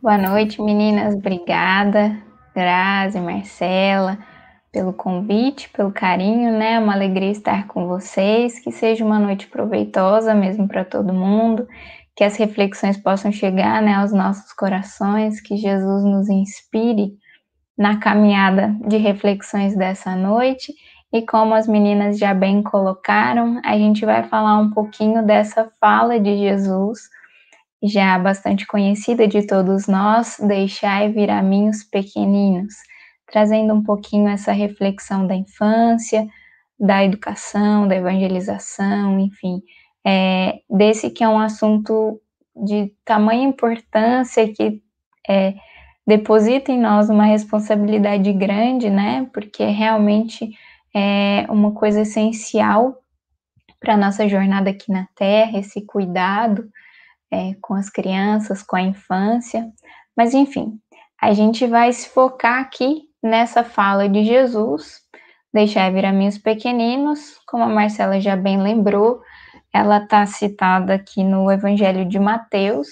Boa noite, meninas. Obrigada, Grazi, Marcela, pelo convite, pelo carinho, né? É uma alegria estar com vocês. Que seja uma noite proveitosa mesmo para todo mundo. Que as reflexões possam chegar né, aos nossos corações. Que Jesus nos inspire na caminhada de reflexões dessa noite. E como as meninas já bem colocaram, a gente vai falar um pouquinho dessa fala de Jesus já bastante conhecida de todos nós, Deixai vir a mim os pequeninos, trazendo um pouquinho essa reflexão da infância, da educação, da evangelização, enfim, é, desse que é um assunto de tamanha importância que é, deposita em nós uma responsabilidade grande, né? Porque realmente é uma coisa essencial para a nossa jornada aqui na Terra, esse cuidado é, com as crianças, com a infância. Mas, enfim, a gente vai se focar aqui nessa fala de Jesus, deixar vir a mim os pequeninos, como a Marcela já bem lembrou, ela está citada aqui no Evangelho de Mateus,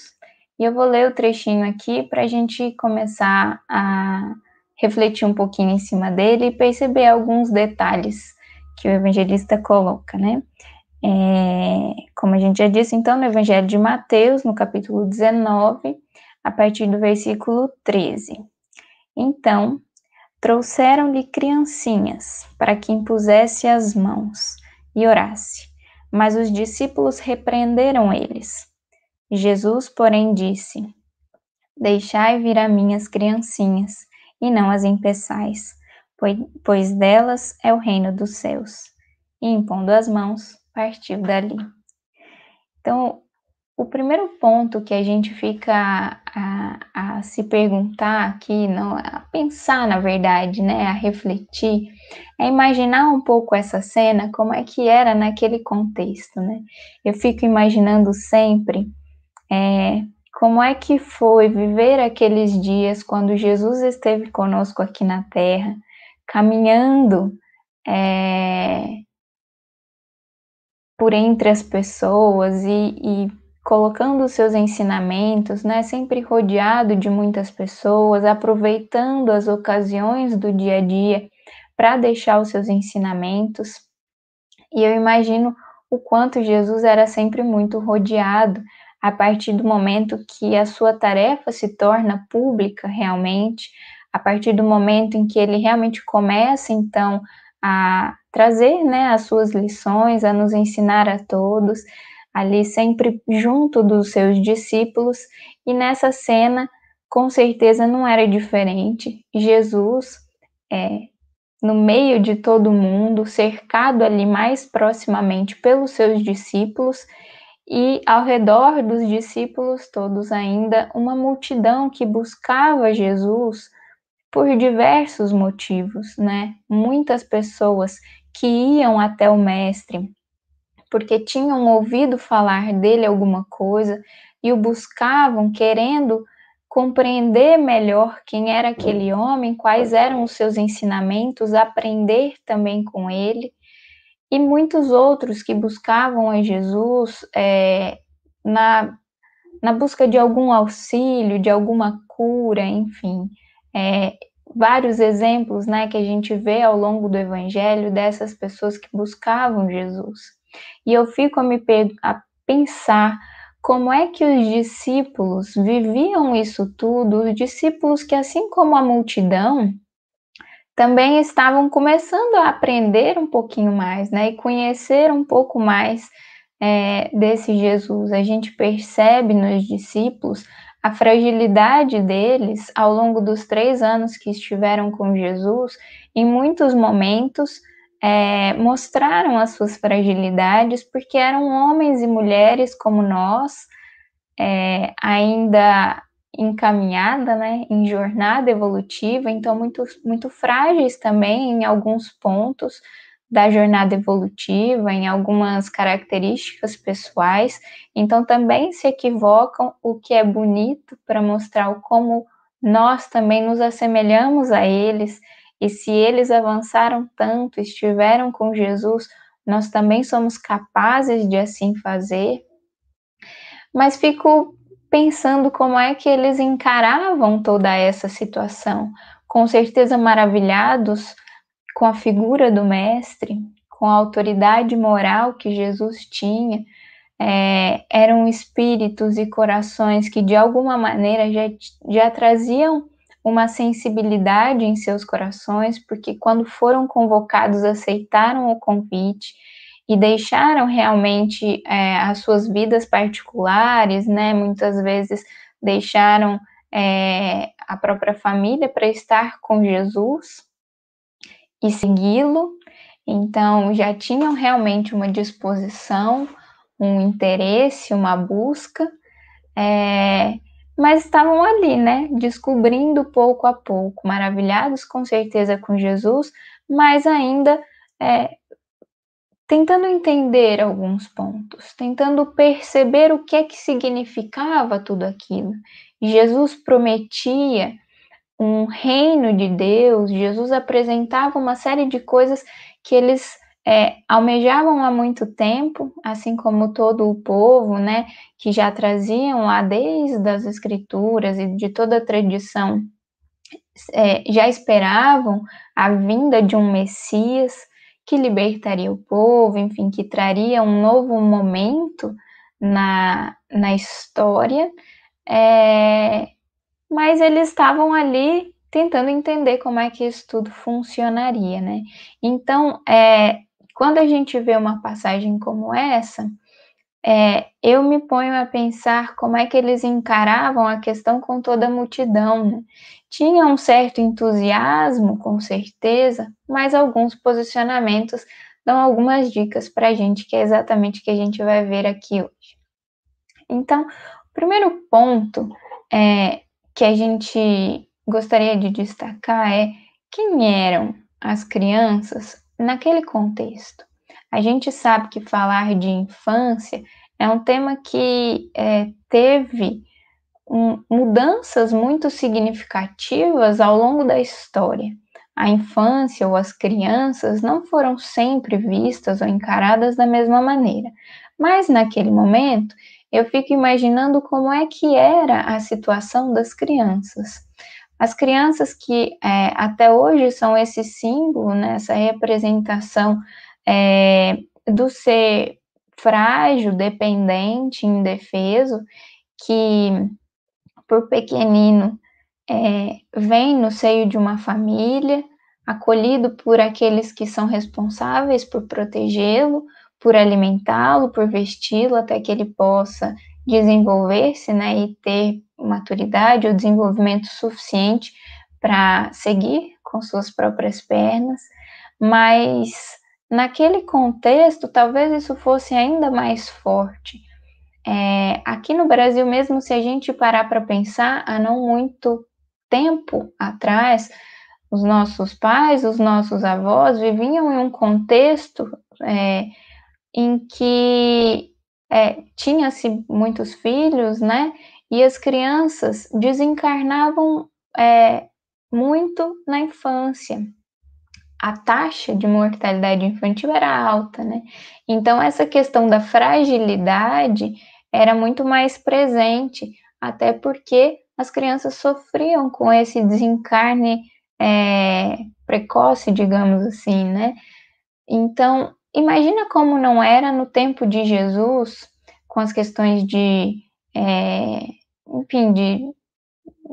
e eu vou ler o trechinho aqui para a gente começar a refletir um pouquinho em cima dele e perceber alguns detalhes que o evangelista coloca, né? É, como a gente já disse, então, no Evangelho de Mateus, no capítulo 19, a partir do versículo 13. Então, trouxeram-lhe criancinhas para que impusesse as mãos e orasse, mas os discípulos repreenderam eles. Jesus, porém, disse: Deixai vir a mim as criancinhas, e não as impeçais, pois delas é o reino dos céus. E impondo as mãos, partiu dali. Então, o primeiro ponto que a gente fica a, a, se perguntar aqui, não, a pensar na verdade, né, a refletir, é imaginar um pouco essa cena, como é que era naquele contexto, né? Eu fico imaginando sempre é, como é que foi viver aqueles dias quando Jesus esteve conosco aqui na Terra, caminhando é, por entre as pessoas e, e colocando os seus ensinamentos, né, sempre rodeado de muitas pessoas, aproveitando as ocasiões do dia a dia para deixar os seus ensinamentos. E eu imagino o quanto Jesus era sempre muito rodeado a partir do momento que a sua tarefa se torna pública realmente, a partir do momento em que ele realmente começa então a trazer né, as suas lições, a nos ensinar a todos, ali sempre junto dos seus discípulos, e nessa cena, com certeza não era diferente. Jesus, é, no meio de todo mundo, cercado ali mais proximamente pelos seus discípulos, e ao redor dos discípulos todos ainda uma multidão que buscava Jesus por diversos motivos, né? Muitas pessoas que iam até o mestre porque tinham ouvido falar dele alguma coisa e o buscavam querendo compreender melhor quem era aquele homem, quais eram os seus ensinamentos, aprender também com ele, e muitos outros que buscavam a Jesus é, na, na busca de algum auxílio, de alguma cura, enfim. É, vários exemplos né, que a gente vê ao longo do Evangelho dessas pessoas que buscavam Jesus. E eu fico a me a pensar como é que os discípulos viviam isso tudo, os discípulos que, assim como a multidão, também estavam começando a aprender um pouquinho mais, né, e conhecer um pouco mais é, desse Jesus. A gente percebe nos discípulos a fragilidade deles ao longo dos três anos que estiveram com Jesus, em muitos momentos é, mostraram as suas fragilidades, porque eram homens e mulheres como nós, é, ainda encaminhada, né, em jornada evolutiva, então muito, muito frágeis também em alguns pontos, da jornada evolutiva, em algumas características pessoais, então também se equivocam o que é bonito para mostrar como nós também nos assemelhamos a eles, e se eles avançaram tanto, estiveram com Jesus, nós também somos capazes de assim fazer. Mas fico pensando como é que eles encaravam toda essa situação, com certeza maravilhados com a figura do Mestre, com a autoridade moral que Jesus tinha, é, eram espíritos e corações que de alguma maneira já, já traziam uma sensibilidade em seus corações, porque quando foram convocados aceitaram o convite e deixaram realmente é, as suas vidas particulares, né? Muitas vezes deixaram é, a própria família para estar com Jesus e segui-lo. Então, já tinham realmente uma disposição, um interesse, uma busca, é, mas estavam ali, né, descobrindo pouco a pouco, maravilhados com certeza com Jesus, mas ainda é, tentando entender alguns pontos, tentando perceber o que é que significava tudo aquilo. Jesus prometia um reino de Deus, Jesus apresentava uma série de coisas que eles é, almejavam há muito tempo, assim como todo o povo, né, que já traziam lá desde as escrituras e de toda a tradição, é, já esperavam a vinda de um Messias que libertaria o povo, enfim, que traria um novo momento na, na história, é, mas eles estavam ali tentando entender como é que isso tudo funcionaria, né? Então, é, quando a gente vê uma passagem como essa, é, eu me ponho a pensar como é que eles encaravam a questão com toda a multidão. Né? Tinha um certo entusiasmo, com certeza, mas alguns posicionamentos dão algumas dicas para a gente, que é exatamente o que a gente vai ver aqui hoje. Então, o primeiro ponto é, que a gente gostaria de destacar é quem eram as crianças naquele contexto. A gente sabe que falar de infância é um tema que é, teve mudanças muito significativas ao longo da história. A infância ou as crianças não foram sempre vistas ou encaradas da mesma maneira, mas naquele momento eu fico imaginando como é que era a situação das crianças. As crianças que é, até hoje são esse símbolo, né, essa representação é, do ser frágil, dependente, indefeso, que por pequenino é, vem no seio de uma família, acolhido por aqueles que são responsáveis por protegê-lo, por alimentá-lo, por vesti-lo até que ele possa desenvolver-se, né, e ter maturidade ou desenvolvimento suficiente para seguir com suas próprias pernas, mas naquele contexto talvez isso fosse ainda mais forte. É, aqui no Brasil mesmo, se a gente parar para pensar, há não muito tempo atrás, os nossos pais, os nossos avós viviam em um contexto é, em que é, tinha-se muitos filhos, né? E as crianças desencarnavam é, muito na infância. A taxa de mortalidade infantil era alta, né? Então, essa questão da fragilidade era muito mais presente, até porque as crianças sofriam com esse desencarne é, precoce, digamos assim, né? Então, Imagina como não era no tempo de Jesus, com as questões de, é, enfim, de,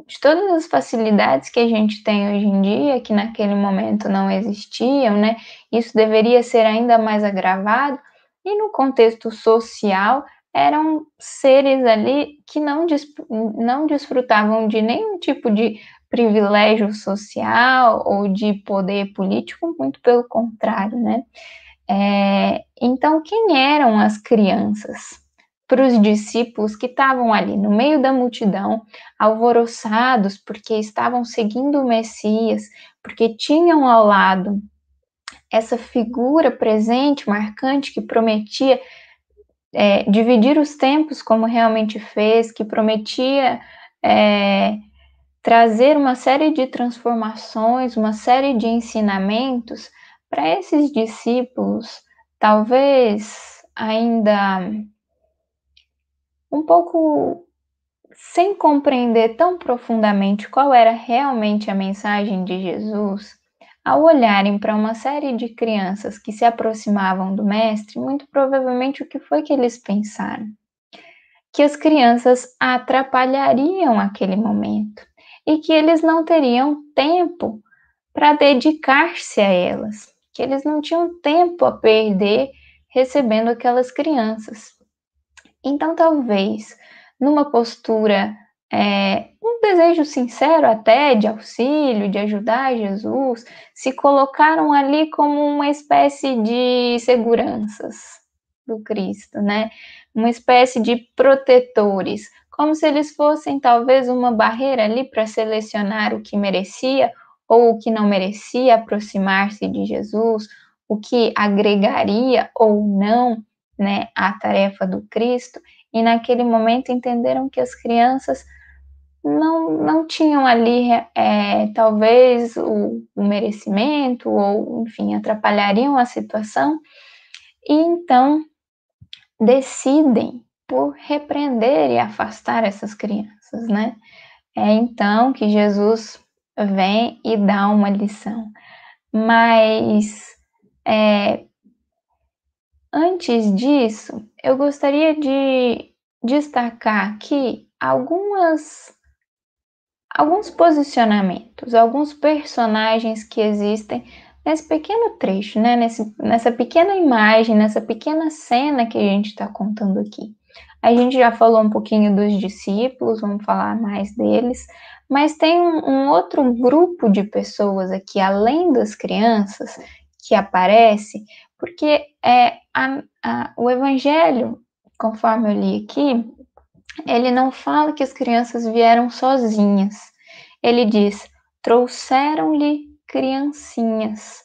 de todas as facilidades que a gente tem hoje em dia, que naquele momento não existiam, né? Isso deveria ser ainda mais agravado. E no contexto social, eram seres ali que não, não desfrutavam de nenhum tipo de privilégio social ou de poder político, muito pelo contrário, né? É, então, quem eram as crianças? Para os discípulos que estavam ali no meio da multidão, alvoroçados porque estavam seguindo o Messias, porque tinham ao lado essa figura presente, marcante, que prometia é, dividir os tempos como realmente fez, que prometia é, trazer uma série de transformações, uma série de ensinamentos para esses discípulos, talvez ainda um pouco sem compreender tão profundamente qual era realmente a mensagem de Jesus, ao olharem para uma série de crianças que se aproximavam do Mestre, muito provavelmente o que foi que eles pensaram? Que as crianças atrapalhariam aquele momento e que eles não teriam tempo para dedicar-se a elas, que eles não tinham tempo a perder recebendo aquelas crianças. Então, talvez, numa postura, é, um desejo sincero até de auxílio, de ajudar Jesus, se colocaram ali como uma espécie de seguranças do Cristo, né? Uma espécie de protetores, como se eles fossem talvez uma barreira ali para selecionar o que merecia ou o que não merecia aproximar-se de Jesus, o que agregaria ou não né, a tarefa do Cristo, e naquele momento entenderam que as crianças não, não tinham ali, é, talvez, o, o merecimento, ou, enfim, atrapalhariam a situação, e então decidem por repreender e afastar essas crianças, né? É então que Jesus vem e dá uma lição. Mas é, antes disso, eu gostaria de destacar aqui algumas alguns posicionamentos, alguns personagens que existem nesse pequeno trecho, né? Nesse, nessa pequena imagem, nessa pequena cena que a gente está contando aqui. A gente já falou um pouquinho dos discípulos, vamos falar mais deles, mas tem um, um outro grupo de pessoas aqui, além das crianças, que aparece, porque é, a, a, o Evangelho, conforme eu li aqui, ele não fala que as crianças vieram sozinhas. Ele diz: trouxeram-lhe criancinhas.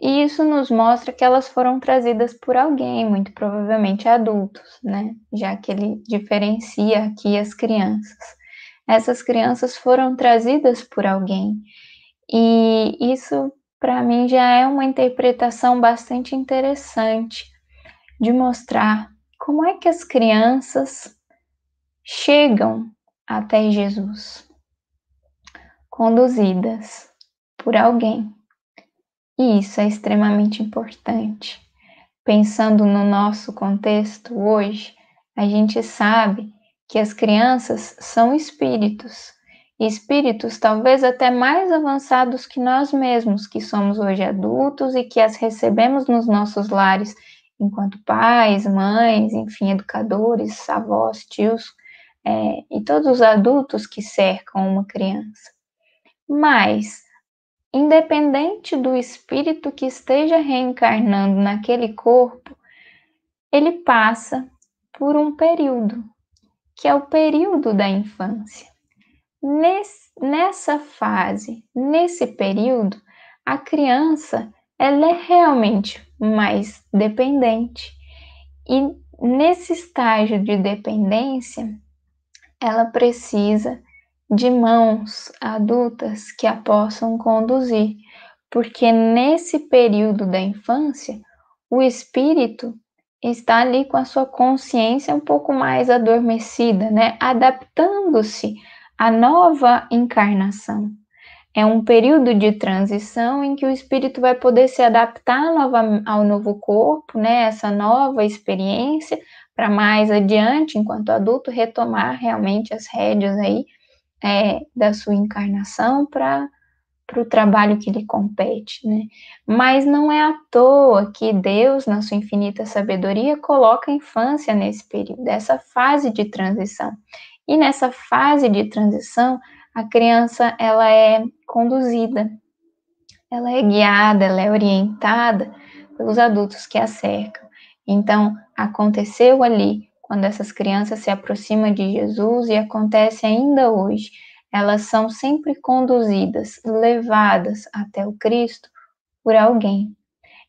E isso nos mostra que elas foram trazidas por alguém, muito provavelmente adultos, né? Já que ele diferencia aqui as crianças. Essas crianças foram trazidas por alguém. E isso, para mim, já é uma interpretação bastante interessante de mostrar como é que as crianças chegam até Jesus, conduzidas por alguém. E isso é extremamente importante. Pensando no nosso contexto hoje, a gente sabe que as crianças são espíritos, espíritos talvez até mais avançados que nós mesmos, que somos hoje adultos e que as recebemos nos nossos lares enquanto pais, mães, enfim, educadores, avós, tios é, e todos os adultos que cercam uma criança. Mas, independente do espírito que esteja reencarnando naquele corpo, ele passa por um período, que é o período da infância. Nesse, nessa fase, nesse período, a criança ela é realmente mais dependente. E nesse estágio de dependência, ela precisa de mãos adultas que a possam conduzir, porque nesse período da infância, o espírito está ali com a sua consciência um pouco mais adormecida, né? Adaptando-se à nova encarnação. É um período de transição em que o espírito vai poder se adaptar nova, ao novo corpo, né? Essa nova experiência, para mais adiante, enquanto adulto, retomar realmente as rédeas aí é, da sua encarnação para para o trabalho que lhe compete, né? Mas não é à toa que Deus, na sua infinita sabedoria, coloca a infância nesse período, dessa fase de transição. E nessa fase de transição, a criança ela é conduzida, ela é guiada, ela é orientada pelos adultos que a cercam. Então, aconteceu ali quando essas crianças se aproximam de Jesus e acontece ainda hoje elas são sempre conduzidas, levadas até o Cristo por alguém.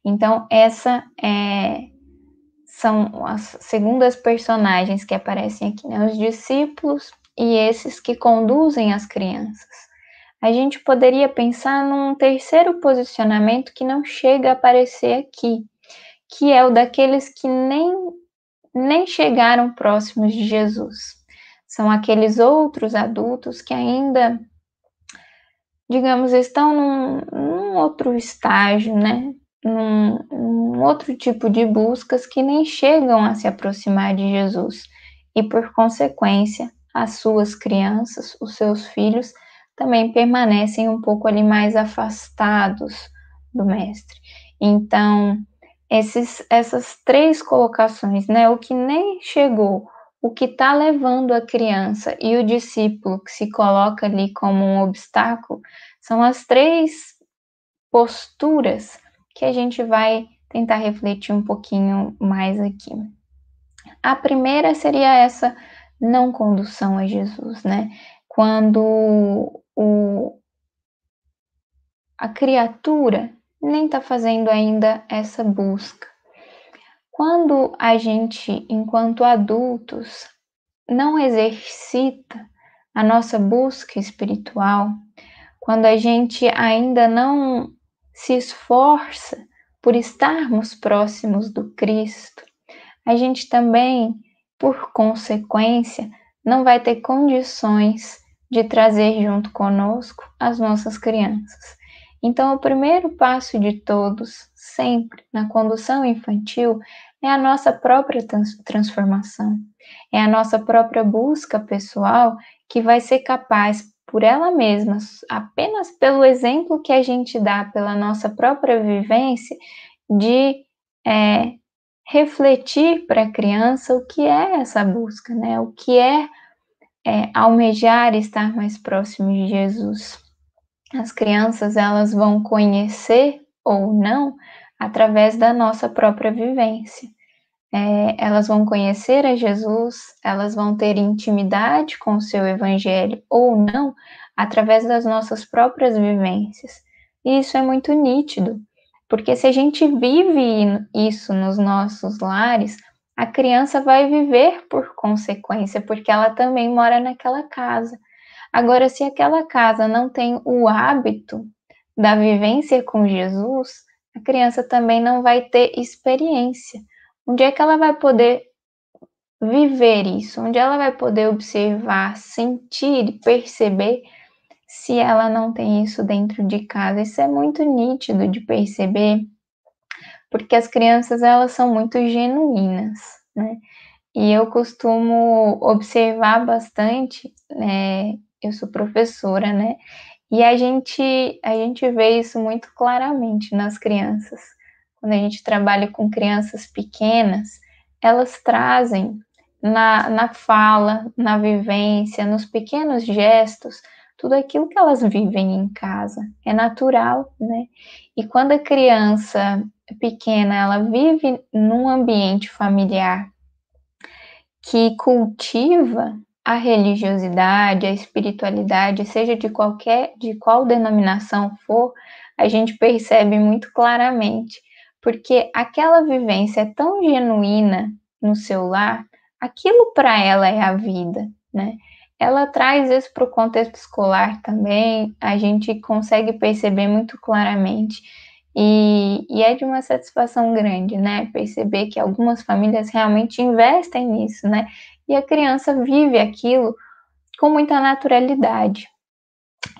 Então, essa é, são as segundas personagens que aparecem aqui, né? Os discípulos e esses que conduzem as crianças. A gente poderia pensar num terceiro posicionamento que não chega a aparecer aqui, que é o daqueles que nem, nem chegaram próximos de Jesus são aqueles outros adultos que ainda, digamos, estão num, num outro estágio, né? Num, num outro tipo de buscas que nem chegam a se aproximar de Jesus e, por consequência, as suas crianças, os seus filhos, também permanecem um pouco ali mais afastados do mestre. Então, esses, essas três colocações, né? O que nem chegou, o que está levando a criança e o discípulo que se coloca ali como um obstáculo, são as três posturas que a gente vai tentar refletir um pouquinho mais aqui. A primeira seria essa não condução a Jesus, né? Quando o, a criatura nem está fazendo ainda essa busca. Quando a gente, enquanto adultos, não exercita a nossa busca espiritual, quando a gente ainda não se esforça por estarmos próximos do Cristo, a gente também, por consequência, não vai ter condições de trazer junto conosco as nossas crianças. Então, o primeiro passo de todos, sempre na condução infantil, é a nossa própria transformação, é a nossa própria busca pessoal que vai ser capaz, por ela mesma, apenas pelo exemplo que a gente dá, pela nossa própria vivência, de é, refletir para a criança o que é essa busca, né? O que é, é almejar estar mais próximo de Jesus as crianças elas vão conhecer ou não através da nossa própria vivência. É, elas vão conhecer a Jesus, elas vão ter intimidade com o seu evangelho ou não através das nossas próprias vivências. E isso é muito nítido, porque se a gente vive isso nos nossos lares, a criança vai viver por consequência, porque ela também mora naquela casa. Agora, se aquela casa não tem o hábito da vivência com Jesus, a criança também não vai ter experiência. Onde é que ela vai poder viver isso? Onde ela vai poder observar, sentir perceber se ela não tem isso dentro de casa? Isso é muito nítido de perceber, porque as crianças elas são muito genuínas, né? E eu costumo observar bastante né, eu sou professora, né? E a gente, a gente vê isso muito claramente nas crianças. Quando a gente trabalha com crianças pequenas, elas trazem na, na fala, na vivência, nos pequenos gestos, tudo aquilo que elas vivem em casa. É natural, né? E quando a criança pequena ela vive num ambiente familiar que cultiva a religiosidade, a espiritualidade, seja de qualquer, de qual denominação for, a gente percebe muito claramente, porque aquela vivência é tão genuína no seu lar, aquilo para ela é a vida, né? Ela traz isso para o contexto escolar também, a gente consegue perceber muito claramente. E, e, é de uma satisfação grande, né? Perceber que algumas famílias realmente investem nisso, né? E a criança vive aquilo com muita naturalidade,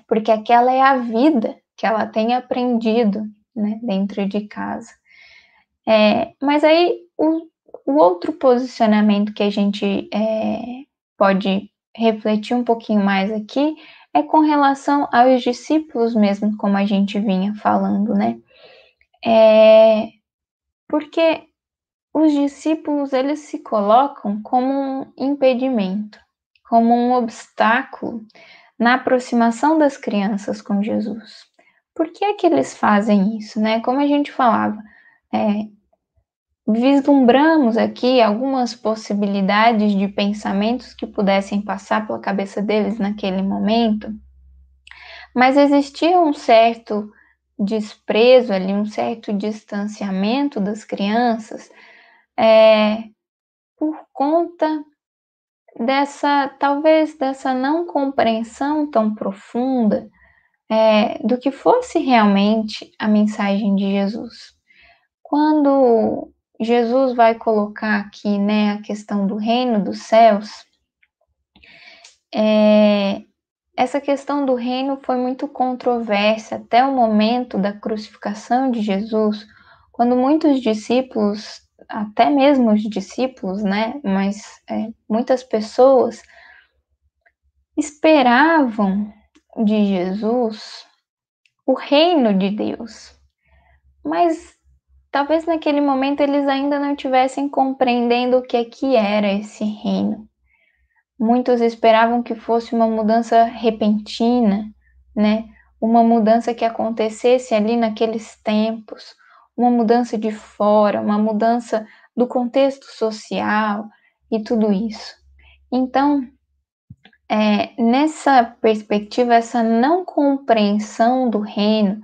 porque aquela é a vida que ela tem aprendido né, dentro de casa. É, mas aí o, o, outro posicionamento que a gente é, pode refletir um pouquinho mais aqui é com relação aos discípulos mesmo, como a gente vinha falando, né? É, porque os discípulos eles se colocam como um impedimento, como um obstáculo na aproximação das crianças com Jesus. Por que é que eles fazem isso, né? Como a gente falava, é, vislumbramos aqui algumas possibilidades de pensamentos que pudessem passar pela cabeça deles naquele momento, mas existia um certo desprezo ali, um certo distanciamento das crianças é, por conta dessa, talvez dessa não compreensão tão profunda é, do que fosse realmente a mensagem de Jesus. Quando Jesus vai colocar aqui né, a questão do reino dos céus, é, essa questão do reino foi muito controversa até o momento da crucificação de Jesus, quando muitos discípulos, até mesmo os discípulos, né, mas é, muitas pessoas esperavam de Jesus o reino de Deus, mas talvez naquele momento eles ainda não estivessem compreendendo o que é que era esse reino. Muitos esperavam que fosse uma mudança repentina, né? Uma mudança que acontecesse ali naqueles tempos, uma mudança de fora, uma mudança do contexto social e tudo isso. Então, é, nessa perspectiva, essa não compreensão do reino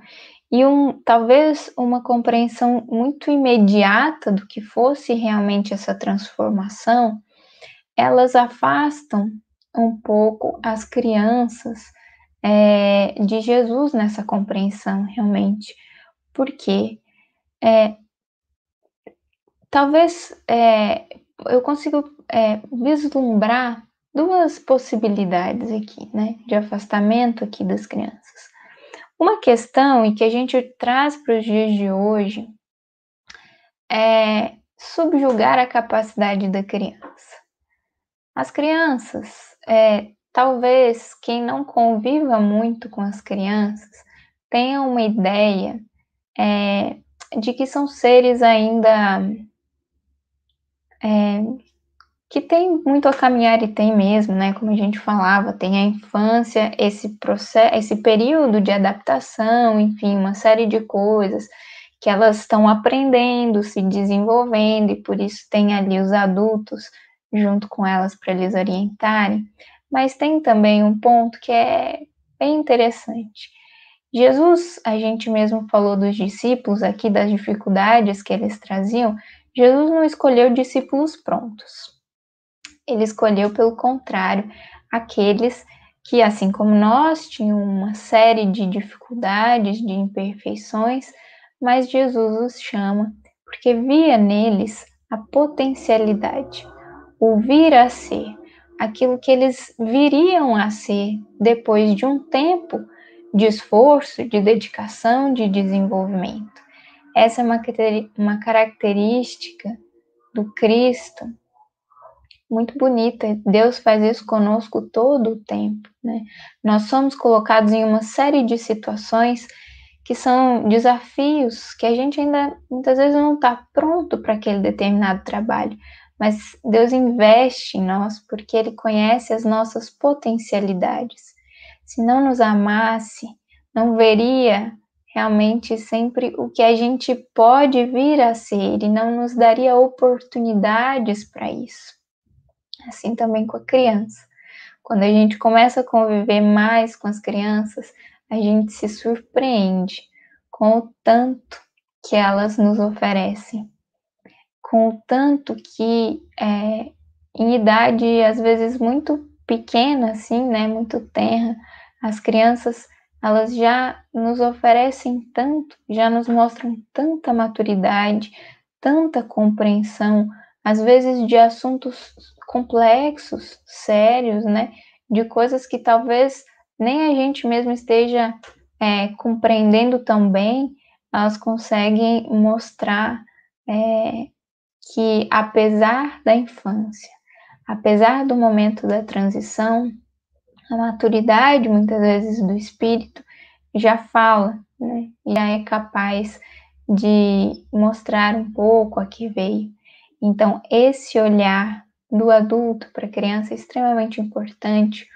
e um, talvez uma compreensão muito imediata do que fosse realmente essa transformação, elas afastam um pouco as crianças é, de Jesus nessa compreensão, realmente. Porque é, talvez é, eu consiga é, vislumbrar duas possibilidades aqui, né, de afastamento aqui das crianças. Uma questão e que a gente traz para os dias de hoje é subjugar a capacidade da criança. As crianças, é, talvez quem não conviva muito com as crianças tenha uma ideia é, de que são seres ainda é, que tem muito a caminhar e tem mesmo, né? Como a gente falava, tem a infância, esse processo, esse período de adaptação, enfim, uma série de coisas que elas estão aprendendo, se desenvolvendo e por isso tem ali os adultos junto com elas para eles orientarem. Mas tem também um ponto que é bem interessante. Jesus, a gente mesmo falou dos discípulos aqui, das dificuldades que eles traziam. Jesus não escolheu discípulos prontos. Ele escolheu, pelo contrário, aqueles que, assim como nós, tinham uma série de dificuldades, de imperfeições, mas Jesus os chama porque via neles a potencialidade o vir a ser, aquilo que eles viriam a ser depois de um tempo de esforço, de dedicação, de desenvolvimento. Essa é uma, uma característica do Cristo muito bonita. Deus faz isso conosco todo o tempo. Né? Nós somos colocados em uma série de situações que são desafios que a gente ainda muitas vezes não está pronto para aquele determinado trabalho, mas Deus investe em nós porque Ele conhece as nossas potencialidades. Se não nos amasse, não veria realmente sempre o que a gente pode vir a ser e não nos daria oportunidades para isso. Assim também com a criança. Quando a gente começa a conviver mais com as crianças, a gente se surpreende com o tanto que elas nos oferecem com o tanto que é, em idade às vezes muito pequena, assim, né, muito tenra, as crianças elas já nos oferecem tanto, já nos mostram tanta maturidade, tanta compreensão, às vezes de assuntos complexos, sérios, né, de coisas que talvez nem a gente mesmo esteja é, compreendendo tão bem, elas conseguem mostrar é, que, apesar da infância, apesar do momento da transição, a maturidade, muitas vezes, do espírito já fala, né? já é capaz de mostrar um pouco a que veio. Então, esse olhar do adulto para a criança é extremamente importante,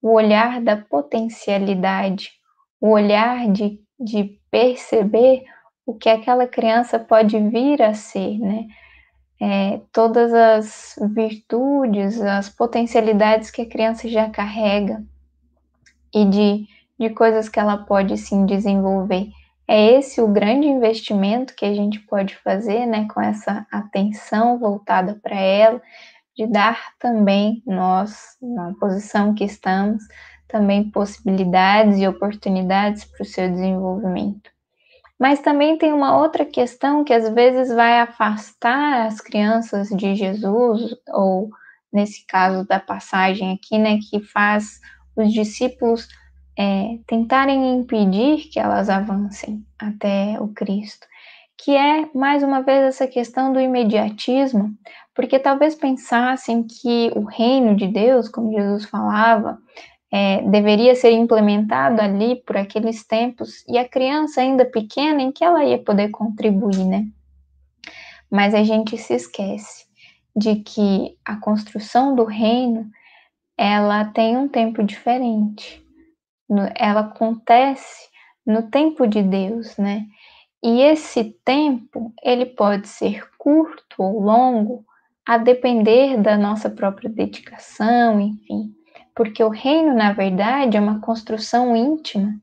o olhar da potencialidade, o olhar de, de perceber o que aquela criança pode vir a ser, né? É, todas as virtudes, as potencialidades que a criança já carrega e de, de coisas que ela pode sim desenvolver. É esse o grande investimento que a gente pode fazer, né, com essa atenção voltada para ela, de dar também nós, na posição que estamos, também possibilidades e oportunidades para o seu desenvolvimento. Mas também tem uma outra questão que às vezes vai afastar as crianças de Jesus ou nesse caso da passagem aqui, né, que faz os discípulos é, tentarem impedir que elas avancem até o Cristo, que é mais uma vez essa questão do imediatismo, porque talvez pensassem que o reino de Deus, como Jesus falava, é, deveria ser implementado ali por aqueles tempos e a criança ainda pequena em que ela ia poder contribuir, né? Mas a gente se esquece de que a construção do reino ela tem um tempo diferente. Ela acontece no tempo de Deus, né? E esse tempo, ele pode ser curto ou longo, a depender da nossa própria dedicação, enfim. Porque o reino, na verdade, é uma construção íntima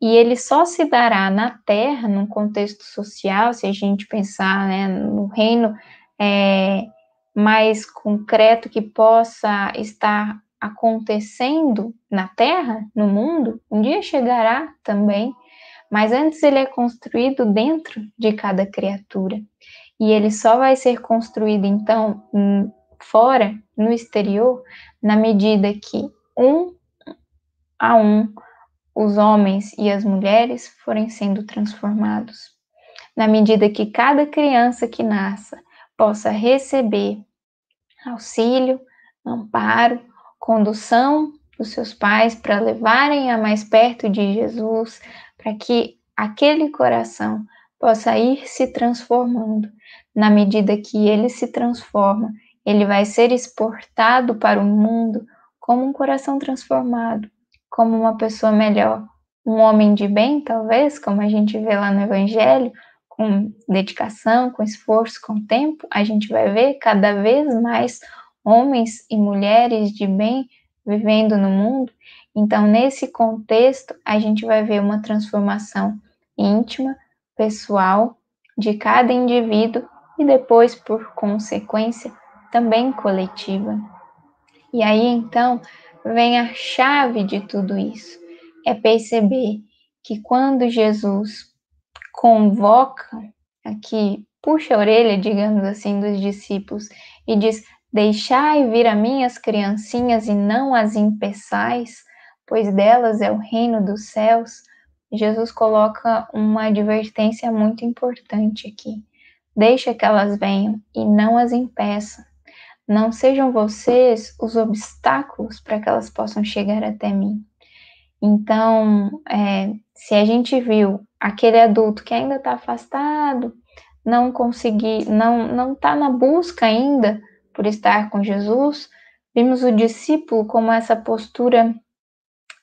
e ele só se dará na Terra, num contexto social, se a gente pensar né, no reino é, mais concreto que possa estar acontecendo na Terra, no mundo, um dia chegará também, mas antes ele é construído dentro de cada criatura. E ele só vai ser construído então fora, no exterior, na medida que um a um os homens e as mulheres forem sendo transformados. Na medida que cada criança que nasça possa receber auxílio, amparo, condução dos seus pais para levarem a mais perto de Jesus, para que aquele coração possa ir se transformando. Na medida que ele se transforma, ele vai ser exportado para o mundo como um coração transformado, como uma pessoa melhor, um homem de bem, talvez, como a gente vê lá no Evangelho, com dedicação, com esforço, com tempo, a gente vai ver cada vez mais homens e mulheres de bem vivendo no mundo. Então, nesse contexto, a gente vai ver uma transformação íntima, pessoal, de cada indivíduo e depois, por consequência, também coletiva. E aí, então, vem a chave de tudo isso: é perceber que quando Jesus convoca, aqui puxa a orelha, digamos assim, dos discípulos e diz: Deixai vir a mim as criancinhas e não as impeçais, pois delas é o reino dos céus. Jesus coloca uma advertência muito importante aqui. Deixa que elas venham e não as impeça. Não sejam vocês os obstáculos para que elas possam chegar até mim. Então, é, se a gente viu aquele adulto que ainda está afastado, não conseguir, não não está na busca ainda por estar com Jesus, vimos o discípulo como essa postura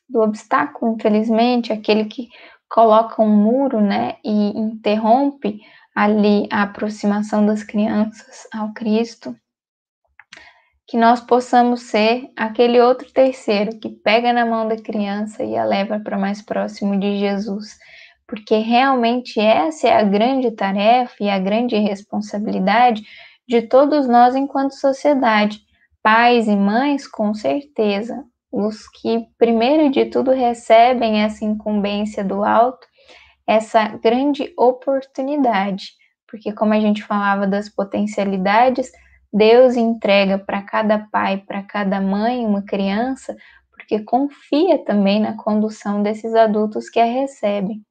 do obstáculo, infelizmente, aquele que coloca um muro, né, e interrompe ali a aproximação das crianças ao Cristo que nós possamos ser aquele outro terceiro que pega na mão da criança e a leva para mais próximo de Jesus, porque realmente essa é a grande tarefa e a grande responsabilidade de todos nós enquanto sociedade, pais e mães, com certeza, os que primeiro de tudo recebem essa incumbência do alto, essa grande oportunidade, porque como a gente falava das potencialidades, Deus entrega para cada pai, para cada mãe uma criança, porque confia também na condução desses adultos que a recebem.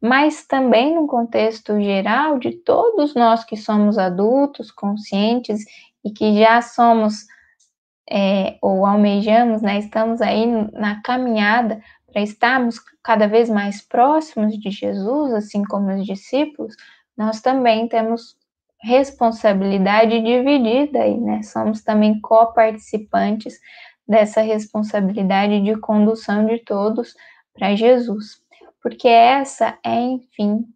Mas também no contexto geral de todos nós que somos adultos, conscientes e que já somos é, ou almejamos, né, estamos aí na caminhada para estarmos cada vez mais próximos de Jesus, assim como os discípulos, nós também temos responsabilidade dividida aí, né? Somos também coparticipantes dessa responsabilidade de condução de todos para Jesus, porque essa é, enfim,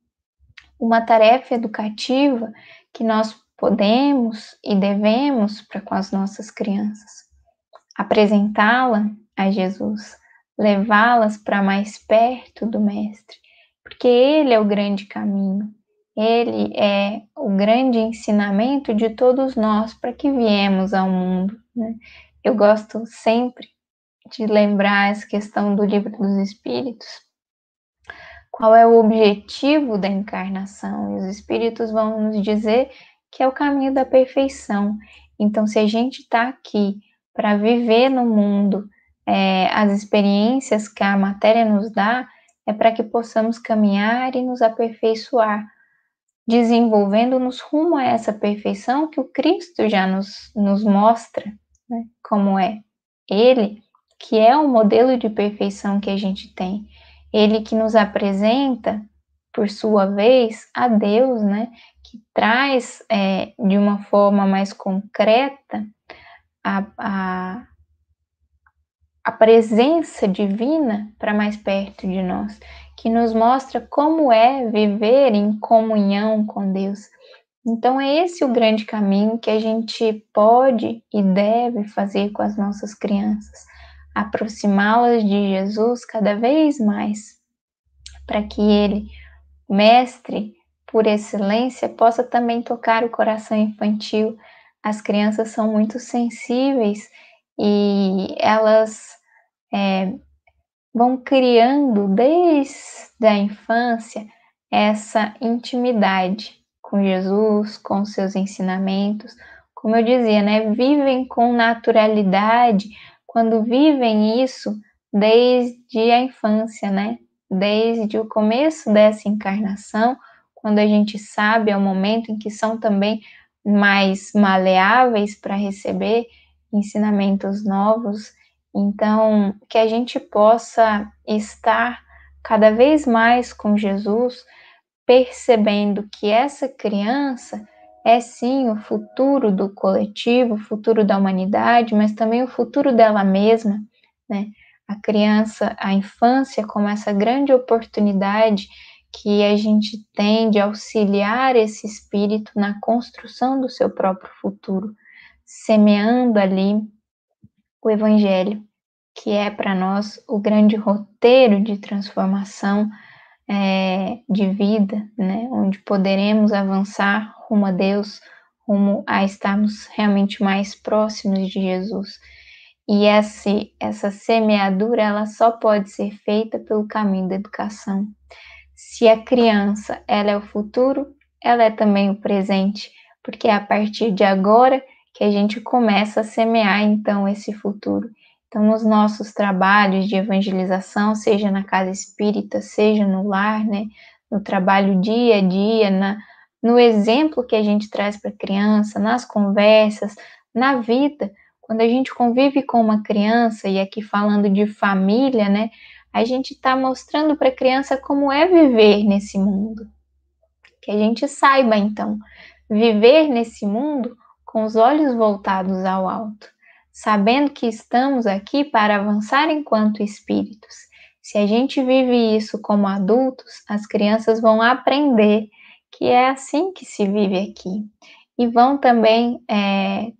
uma tarefa educativa que nós podemos e devemos para com as nossas crianças. Apresentá-la a Jesus, levá-las para mais perto do Mestre, porque Ele é o grande caminho, ele é o grande ensinamento de todos nós para que viemos ao mundo. Né? Eu gosto sempre de lembrar essa questão do livro dos Espíritos. Qual é o objetivo da encarnação? E os Espíritos vão nos dizer que é o caminho da perfeição. Então, se a gente está aqui para viver no mundo é, as experiências que a matéria nos dá, é para que possamos caminhar e nos aperfeiçoar, desenvolvendo-nos rumo a essa perfeição que o Cristo já nos, nos mostra né, como é. Ele, que é o modelo de perfeição que a gente tem, ele que nos apresenta, por sua vez, a Deus, né, que traz é, de uma forma mais concreta a, a, a presença divina para mais perto de nós, que nos mostra como é viver em comunhão com Deus. Então, é esse o grande caminho que a gente pode e deve fazer com as nossas crianças, aproximá-las de Jesus cada vez mais, para que Ele, Mestre por excelência, possa também tocar o coração infantil. As crianças são muito sensíveis e elas é, vão criando desde a infância essa intimidade com Jesus, com seus ensinamentos. Como eu dizia, né, vivem com naturalidade quando vivem isso desde a infância, né? Desde o começo dessa encarnação, quando a gente sabe é o momento em que são também mais maleáveis para receber ensinamentos novos. Então, que a gente possa estar cada vez mais com Jesus, percebendo que essa criança é sim o futuro do coletivo, o futuro da humanidade, mas também o futuro dela mesma, né? A criança, a infância, como essa grande oportunidade que a gente tem de auxiliar esse espírito na construção do seu próprio futuro, semeando ali o Evangelho, que é para nós o grande roteiro de transformação é, de vida, né, onde poderemos avançar rumo a Deus, rumo a estarmos realmente mais próximos de Jesus. E essa, essa semeadura ela só pode ser feita pelo caminho da educação. Se a criança ela é o futuro, ela é também o presente, porque é a partir de agora que a gente começa a semear então esse futuro. Então, nos nossos trabalhos de evangelização, seja na casa espírita, seja no lar, né, no trabalho dia a dia, na, no exemplo que a gente traz para a criança, nas conversas, na vida, quando a gente convive com uma criança, e aqui falando de família, né, a gente está mostrando para a criança como é viver nesse mundo. Que a gente saiba, então, viver nesse mundo com os olhos voltados ao alto, sabendo que estamos aqui para avançar enquanto espíritos. Se a gente vive isso como adultos, as crianças vão aprender que é assim que se vive aqui e vão também é,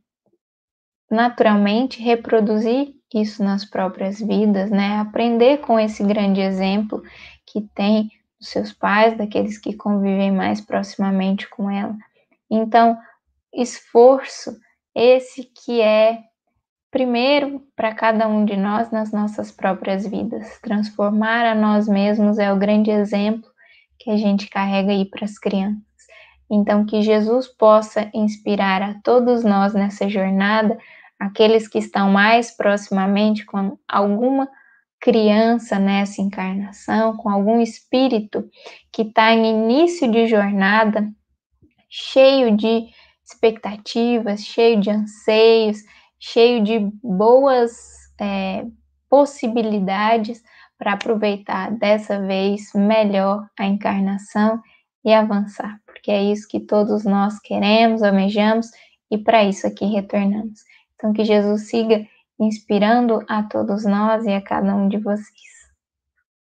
naturalmente reproduzir isso nas próprias vidas, né? Aprender com esse grande exemplo que tem dos seus pais, daqueles que convivem mais proximamente com ela. Então, esforço esse que é primeiro para cada um de nós nas nossas próprias vidas. Transformar a nós mesmos é o grande exemplo que a gente carrega aí para as crianças. Então, que Jesus possa inspirar a todos nós nessa jornada aqueles que estão mais proximamente com alguma criança nessa encarnação, com algum espírito que está em início de jornada, cheio de expectativas, cheio de anseios, cheio de boas é, possibilidades para aproveitar dessa vez melhor a encarnação e avançar, porque é isso que todos nós queremos, almejamos e para isso aqui retornamos. Então, que Jesus siga inspirando a todos nós e a cada um de vocês.